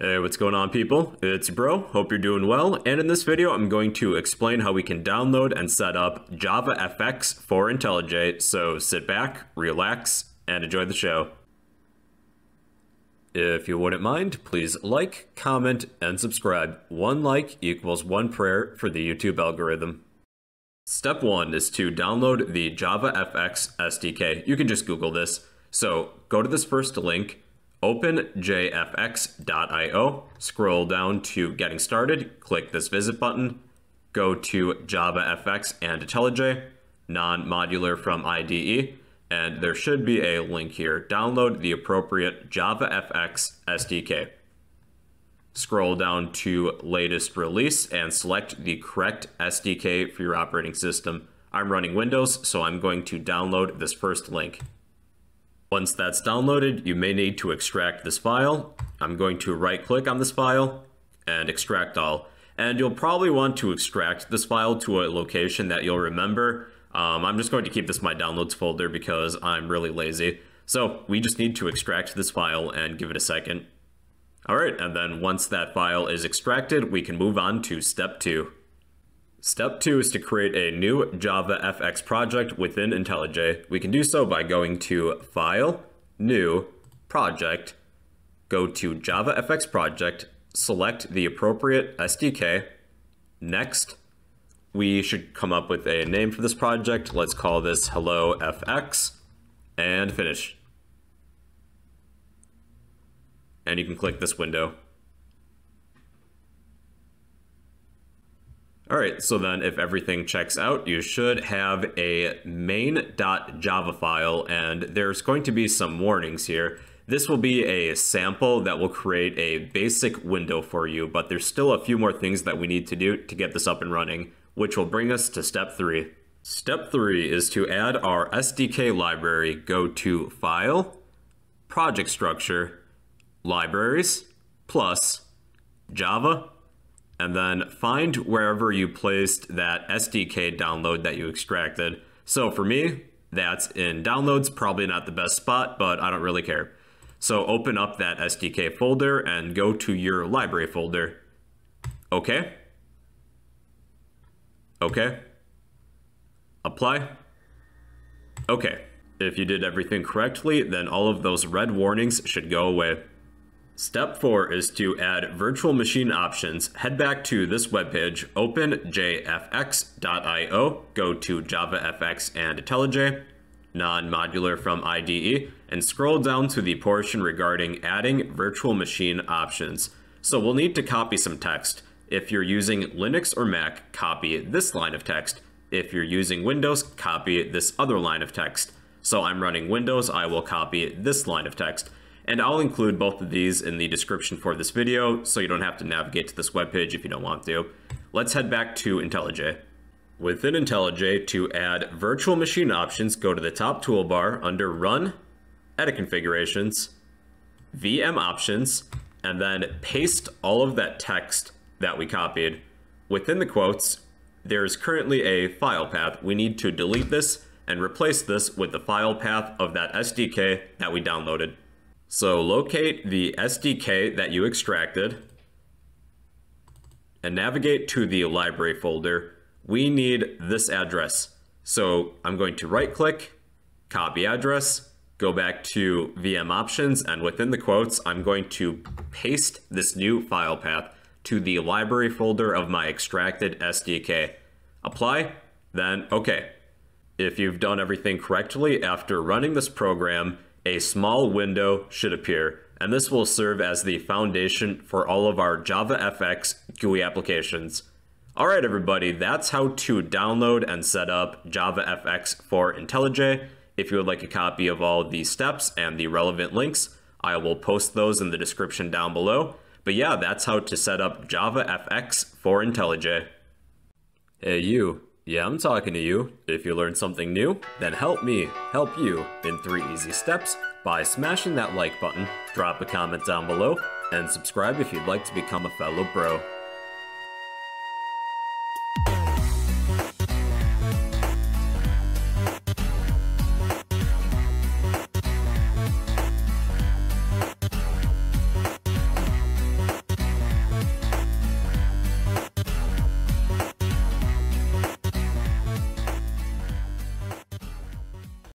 Hey, what's going on people? It's bro, hope you're doing well, and in this video I'm going to explain how we can download and set up JavaFX for IntelliJ, so sit back, relax, and enjoy the show. If you wouldn't mind, please like, comment, and subscribe. One like equals one prayer for the YouTube algorithm. Step 1 is to download the JavaFX SDK. You can just Google this. So go to this first link, Open jfx.io, scroll down to Getting Started, click this Visit button, go to JavaFX and IntelliJ, non-modular from IDE, and there should be a link here. Download the appropriate JavaFX SDK. Scroll down to latest release and select the correct SDK for your operating system. I'm running Windows, so I'm going to download this first link. Once that's downloaded, you may need to extract this file. I'm going to right click on this file and extract all. And you'll probably want to extract this file to a location that you'll remember. Um, I'm just going to keep this my downloads folder because I'm really lazy. So we just need to extract this file and give it a second. All right, and then once that file is extracted, we can move on to step two. Step two is to create a new JavaFX project within IntelliJ. We can do so by going to File, New, Project, go to JavaFX project, select the appropriate SDK. Next, we should come up with a name for this project. Let's call this Hello FX and finish. And you can click this window. All right, so then if everything checks out, you should have a main.java file, and there's going to be some warnings here. This will be a sample that will create a basic window for you, but there's still a few more things that we need to do to get this up and running, which will bring us to step three. Step three is to add our SDK library. Go to File, Project Structure, Libraries, plus Java, and then find wherever you placed that SDK download that you extracted. So for me, that's in downloads, probably not the best spot, but I don't really care. So open up that SDK folder and go to your library folder. Okay. Okay. Apply. Okay. If you did everything correctly, then all of those red warnings should go away. Step 4 is to add virtual machine options. Head back to this webpage, open jfx.io, go to JavaFX and IntelliJ, non-modular from IDE, and scroll down to the portion regarding adding virtual machine options. So we'll need to copy some text. If you're using Linux or Mac, copy this line of text. If you're using Windows, copy this other line of text. So I'm running Windows, I will copy this line of text. And I'll include both of these in the description for this video, so you don't have to navigate to this webpage if you don't want to. Let's head back to IntelliJ. Within IntelliJ, to add virtual machine options, go to the top toolbar under Run, Edit Configurations, VM Options, and then paste all of that text that we copied. Within the quotes, there's currently a file path. We need to delete this and replace this with the file path of that SDK that we downloaded. So locate the SDK that you extracted and navigate to the library folder. We need this address. So I'm going to right click, copy address, go back to VM options, and within the quotes, I'm going to paste this new file path to the library folder of my extracted SDK. Apply, then OK. If you've done everything correctly after running this program, a small window should appear, and this will serve as the foundation for all of our JavaFX GUI applications. Alright everybody, that's how to download and set up JavaFX for IntelliJ. If you would like a copy of all the steps and the relevant links, I will post those in the description down below. But yeah, that's how to set up JavaFX for IntelliJ. Hey you, yeah, I'm talking to you. If you learned something new, then help me help you in three easy steps by smashing that like button, drop a comment down below, and subscribe if you'd like to become a fellow bro.